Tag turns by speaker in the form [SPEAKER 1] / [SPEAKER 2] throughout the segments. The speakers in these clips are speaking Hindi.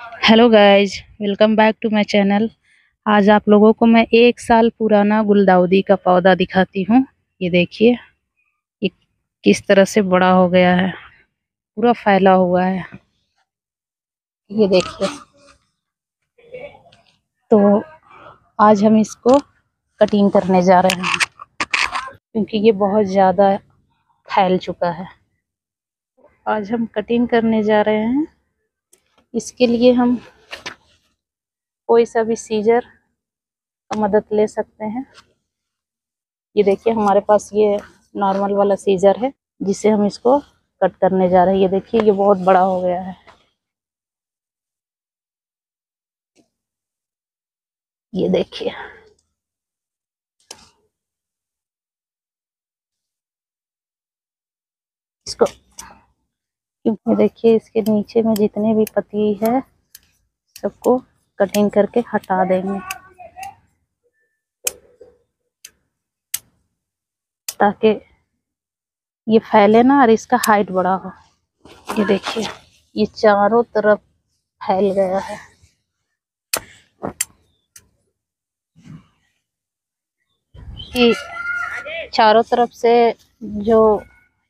[SPEAKER 1] Hello guys welcome back to my channel. आज आप लोगों को मैं एक साल पुराना गुलदाउदी का पौधा दिखाती हूँ। ये देखिए, ये किस तरह से बड़ा हो गया है, पूरा फैला हुआ है। ये देखिए। तो आज हम इसको कटिंग करने जा रहे हैं, क्योंकि ये बहुत ज़्यादा फैल चुका है। आज हम कटिंग करने जा रहे हैं। इसके लिए हम कोई सा भी सीजर का मदद ले सकते हैं। ये देखिए, हमारे पास ये नॉर्मल वाला सीजर है, जिसे हम इसको कट करने जा रहे हैं। ये देखिए, ये बहुत बड़ा हो गया है। ये देखिए। इसको क्योंकि देखिए, इसके नीचे में जितने भी पत्ती है, सबको कटिंग करके हटा देंगे। ताकि ये फैले ना और इसका हाइट बड़ा हो। ये देखिए, ये चारों तरफ़ फैल गया है। कि चारों तरफ़ से जो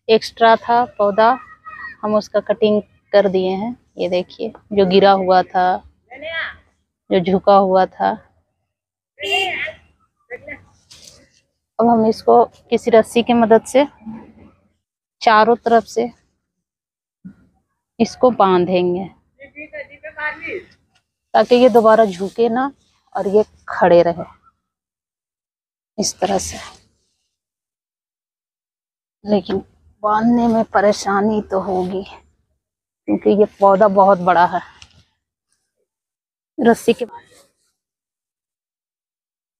[SPEAKER 1] एक्स्ट्रा था, पौधा हम उसका कटिंग कर दिए हैं। ये देखिए, जो गिरा हुआ था, जो झुका हुआ था। अब हम इसको किसी रस्सी की मदद से चारों तरफ़ से इसको बांधेंगे। ताकि ये दोबारा झुके ना और ये खड़े रहे। इस तरह से। लेकिन बांधने में परेशानी तो होगी, क्योंकि ये पौधा बहुत बड़ा है। रस्सी के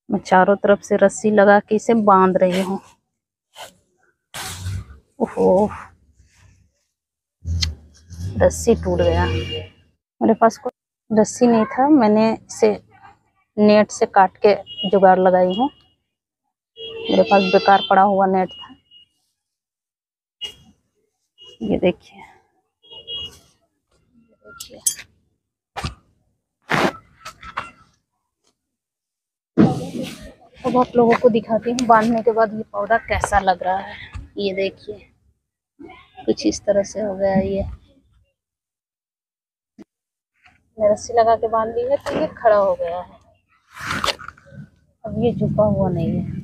[SPEAKER 1] मैं चारों तरफ़ से रस्सी लगा के इसे बाँध रही हूँ। ओहो, रस्सी टूट गया। मेरे पास कोई रस्सी नहीं था, मैंने इसे नेट से काट के जुगाड़ लगाई हूँ। मेरे पास बेकार पड़ा हुआ नेट था। ये देखिए। अब आप लोगों को दिखाती हूँ बांधने के बाद ये पौधा कैसा लग रहा है। ये देखिए, कुछ इस तरह से हो गया ये। रस्सी लगा के बाँध ली है तो ये खड़ा हो गया है। अब ये झुका हुआ नहीं है।